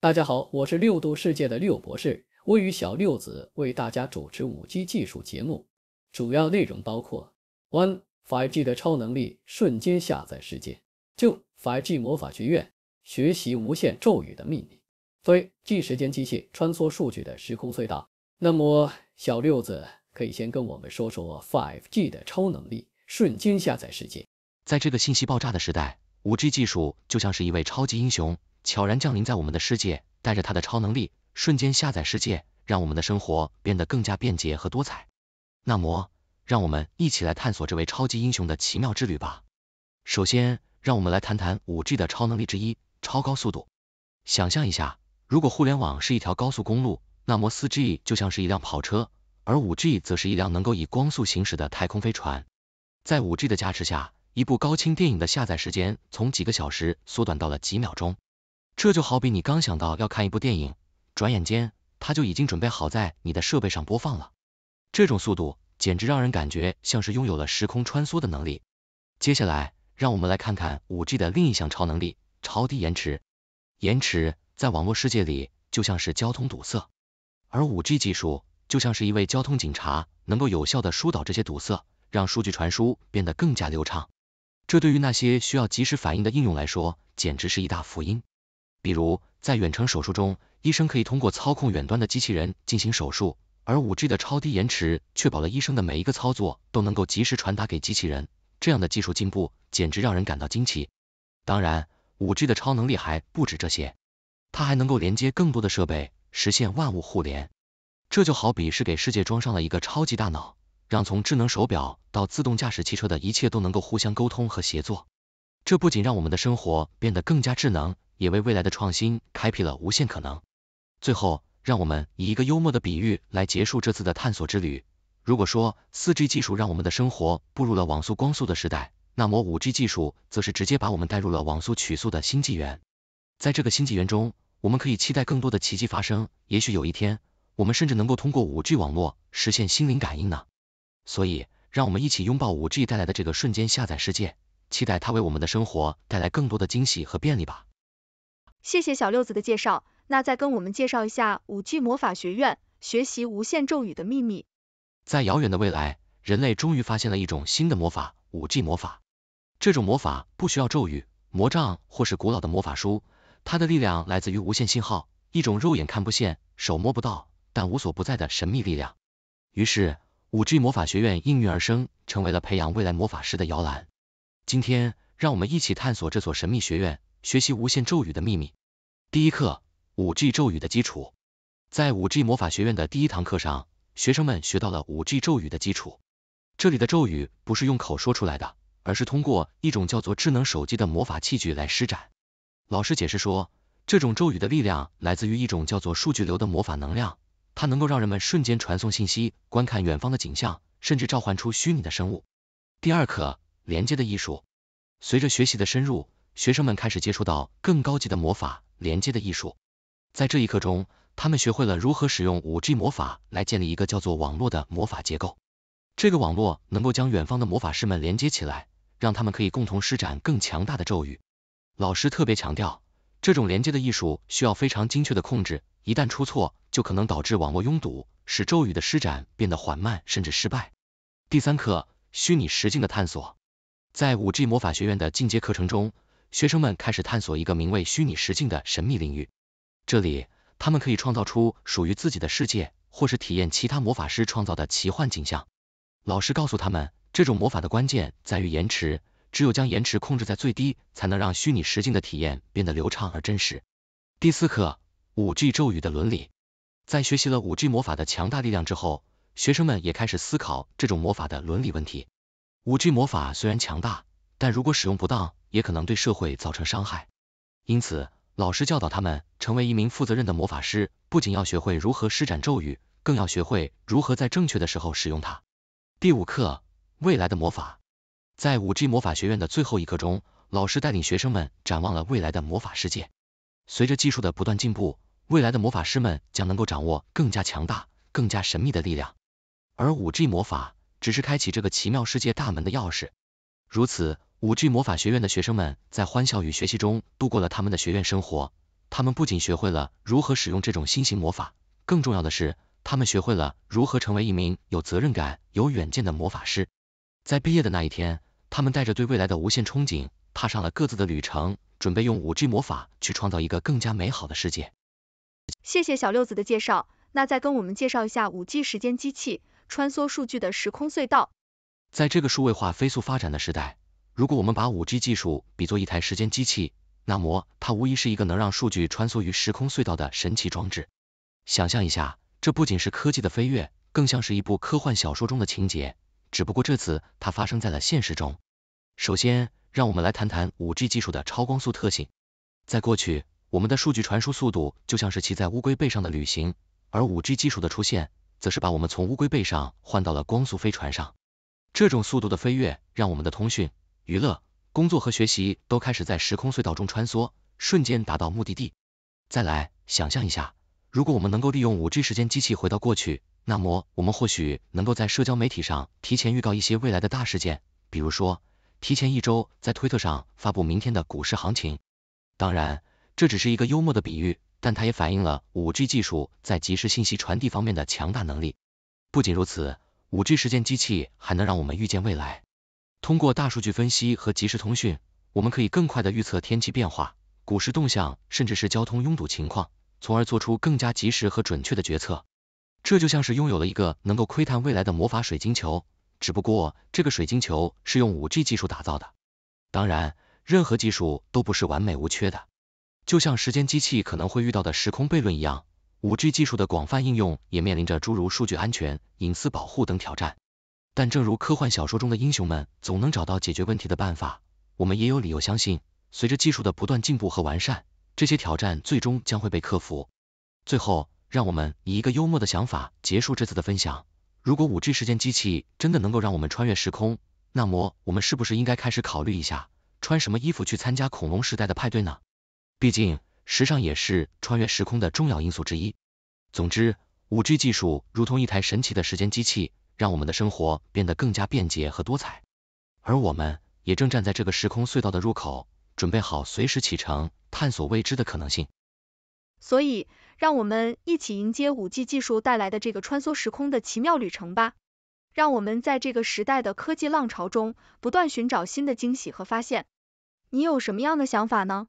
大家好，我是六度世界的六博士，我与小六子为大家主持五 G 技术节目，主要内容包括：one five G 的超能力瞬间下载世界；two five G 魔法学院学习无限咒语的秘密对 G 时间机器穿梭数据的时空隧道。那么，小六子可以先跟我们说说 five G 的超能力瞬间下载世界。在这个信息爆炸的时代，五 G 技术就像是一位超级英雄。悄然降临在我们的世界，带着他的超能力，瞬间下载世界，让我们的生活变得更加便捷和多彩。那么，让我们一起来探索这位超级英雄的奇妙之旅吧。首先，让我们来谈谈 5G 的超能力之一——超高速度。想象一下，如果互联网是一条高速公路，那么 4G 就像是一辆跑车，而 5G 则是一辆能够以光速行驶的太空飞船。在 5G 的加持下，一部高清电影的下载时间从几个小时缩短到了几秒钟。这就好比你刚想到要看一部电影，转眼间它就已经准备好在你的设备上播放了。这种速度简直让人感觉像是拥有了时空穿梭的能力。接下来，让我们来看看 5G 的另一项超能力——超低延迟。延迟在网络世界里就像是交通堵塞，而 5G 技术就像是一位交通警察，能够有效的疏导这些堵塞，让数据传输变得更加流畅。这对于那些需要及时反应的应用来说，简直是一大福音。比如，在远程手术中，医生可以通过操控远端的机器人进行手术，而 5G 的超低延迟确保了医生的每一个操作都能够及时传达给机器人。这样的技术进步简直让人感到惊奇。当然，5G 的超能力还不止这些，它还能够连接更多的设备，实现万物互联。这就好比是给世界装上了一个超级大脑，让从智能手表到自动驾驶汽车的一切都能够互相沟通和协作。这不仅让我们的生活变得更加智能。也为未来的创新开辟了无限可能。最后，让我们以一个幽默的比喻来结束这次的探索之旅。如果说 4G 技术让我们的生活步入了网速光速的时代，那么 5G 技术则是直接把我们带入了网速曲速的新纪元。在这个新纪元中，我们可以期待更多的奇迹发生。也许有一天，我们甚至能够通过 5G 网络实现心灵感应呢。所以，让我们一起拥抱 5G 带来的这个瞬间下载世界，期待它为我们的生活带来更多的惊喜和便利吧。谢谢小六子的介绍，那再跟我们介绍一下五 G 魔法学院学习无限咒语的秘密。在遥远的未来，人类终于发现了一种新的魔法——五 G 魔法。这种魔法不需要咒语、魔杖或是古老的魔法书，它的力量来自于无线信号，一种肉眼看不见、手摸不到但无所不在的神秘力量。于是，五 G 魔法学院应运而生，成为了培养未来魔法师的摇篮。今天，让我们一起探索这所神秘学院。学习无限咒语的秘密。第一课，五 G 咒语的基础。在五 G 魔法学院的第一堂课上，学生们学到了五 G 咒语的基础。这里的咒语不是用口说出来的，而是通过一种叫做智能手机的魔法器具来施展。老师解释说，这种咒语的力量来自于一种叫做数据流的魔法能量，它能够让人们瞬间传送信息、观看远方的景象，甚至召唤出虚拟的生物。第二课，连接的艺术。随着学习的深入，学生们开始接触到更高级的魔法连接的艺术，在这一课中，他们学会了如何使用 5G 魔法来建立一个叫做网络的魔法结构。这个网络能够将远方的魔法师们连接起来，让他们可以共同施展更强大的咒语。老师特别强调，这种连接的艺术需要非常精确的控制，一旦出错，就可能导致网络拥堵，使咒语的施展变得缓慢甚至失败。第三课，虚拟实境的探索，在 5G 魔法学院的进阶课程中。学生们开始探索一个名为虚拟实境的神秘领域，这里他们可以创造出属于自己的世界，或是体验其他魔法师创造的奇幻景象。老师告诉他们，这种魔法的关键在于延迟，只有将延迟控制在最低，才能让虚拟实境的体验变得流畅而真实。第四课，五 G 咒语的伦理。在学习了五 G 魔法的强大力量之后，学生们也开始思考这种魔法的伦理问题。五 G 魔法虽然强大，但如果使用不当，也可能对社会造成伤害。因此，老师教导他们成为一名负责任的魔法师，不仅要学会如何施展咒语，更要学会如何在正确的时候使用它。第五课，未来的魔法。在五 G 魔法学院的最后一课中，老师带领学生们展望了未来的魔法世界。随着技术的不断进步，未来的魔法师们将能够掌握更加强大、更加神秘的力量。而五 G 魔法只是开启这个奇妙世界大门的钥匙。如此，五 G 魔法学院的学生们在欢笑与学习中度过了他们的学院生活。他们不仅学会了如何使用这种新型魔法，更重要的是，他们学会了如何成为一名有责任感、有远见的魔法师。在毕业的那一天，他们带着对未来的无限憧憬，踏上了各自的旅程，准备用 5G 魔法去创造一个更加美好的世界。谢谢小六子的介绍，那再跟我们介绍一下 5G 时间机器穿梭数据的时空隧道。在这个数位化飞速发展的时代，如果我们把 5G 技术比作一台时间机器，那么它无疑是一个能让数据穿梭于时空隧道的神奇装置。想象一下，这不仅是科技的飞跃，更像是一部科幻小说中的情节。只不过这次它发生在了现实中。首先，让我们来谈谈 5G 技术的超光速特性。在过去，我们的数据传输速度就像是骑在乌龟背上的旅行，而 5G 技术的出现，则是把我们从乌龟背上换到了光速飞船上。这种速度的飞跃，让我们的通讯、娱乐、工作和学习都开始在时空隧道中穿梭，瞬间达到目的地。再来，想象一下，如果我们能够利用 5G 时间机器回到过去。那么，我们或许能够在社交媒体上提前预告一些未来的大事件，比如说，提前一周在推特上发布明天的股市行情。当然，这只是一个幽默的比喻，但它也反映了 5G 技术在即时信息传递方面的强大能力。不仅如此，5G 时间机器还能让我们预见未来。通过大数据分析和即时通讯，我们可以更快的预测天气变化、股市动向，甚至是交通拥堵情况，从而做出更加及时和准确的决策。这就像是拥有了一个能够窥探未来的魔法水晶球，只不过这个水晶球是用 5G 技术打造的。当然，任何技术都不是完美无缺的，就像时间机器可能会遇到的时空悖论一样，5G 技术的广泛应用也面临着诸如数据安全、隐私保护等挑战。但正如科幻小说中的英雄们总能找到解决问题的办法，我们也有理由相信，随着技术的不断进步和完善，这些挑战最终将会被克服。最后。让我们以一个幽默的想法结束这次的分享。如果 5G 时间机器真的能够让我们穿越时空，那么我们是不是应该开始考虑一下，穿什么衣服去参加恐龙时代的派对呢？毕竟，时尚也是穿越时空的重要因素之一。总之，5G 技术如同一台神奇的时间机器，让我们的生活变得更加便捷和多彩。而我们也正站在这个时空隧道的入口，准备好随时启程，探索未知的可能性。所以。让我们一起迎接 5G 技术带来的这个穿梭时空的奇妙旅程吧！让我们在这个时代的科技浪潮中不断寻找新的惊喜和发现。你有什么样的想法呢？